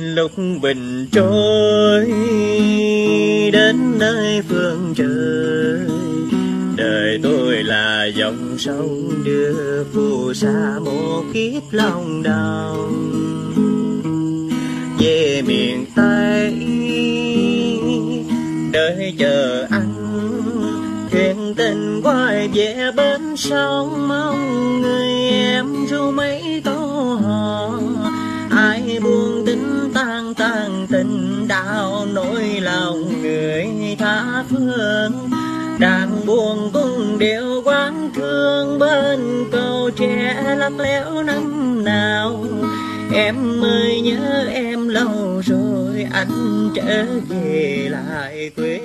lúc bình trôi, đến nơi phương trời. Đời tôi là dòng sông đưa phù sa một kiếp lòng đau về miền tây, đợi chờ anh thuyền tình quay về bên sông. Mong người em ru mấy câu tan tan tình đau nỗi lòng người tha phương. Đang buồn cũng đều quán thương bên cầu tre lắc léo năm nào. Em ơi, nhớ em lâu rồi anh trở về lại quê